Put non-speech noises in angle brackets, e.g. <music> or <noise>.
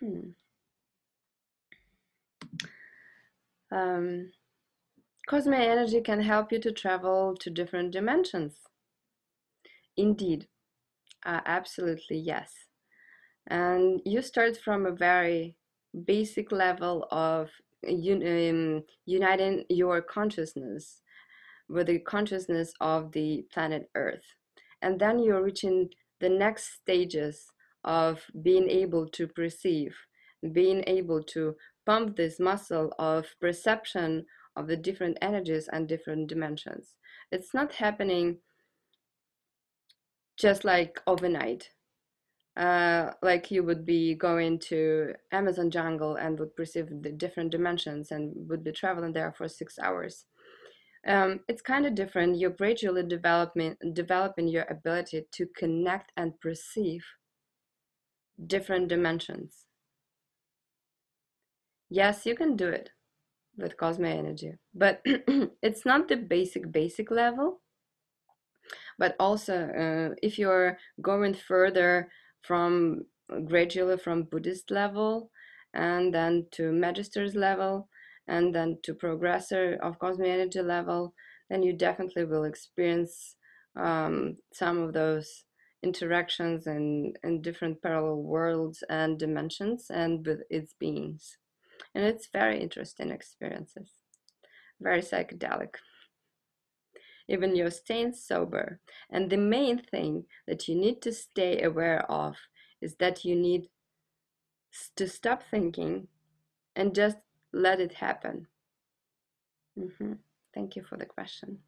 Hmm. Um, cosmic energy can help you to travel to different dimensions. Indeed, uh, absolutely yes. And you start from a very basic level of un- um, uniting your consciousness with the consciousness of the planet Earth. And then you're reaching the next stages of being able to perceive, being able to pump this muscle of perception of the different energies and different dimensions. It's not happening just like overnight. Uh, like you would be going to Amazon jungle and would perceive the different dimensions and would be traveling there for six hours. Um, it's kind of different. You're gradually developing developing your ability to connect and perceive different dimensions. Yes, you can do it with cosmic energy, but <clears throat> it's not the basic basic level. But also, uh, if you're going further from gradually from Buddhist level and then to Magister's level and then to Progressor of cosmic energy level, then you definitely will experience um, some of those interactions in, in different parallel worlds and dimensions and with its beings. And it's very interesting experiences, very psychedelic. Even you're staying sober. And the main thing that you need to stay aware of is that you need to stop thinking and just let it happen. Mm-hmm. Thank you for the question.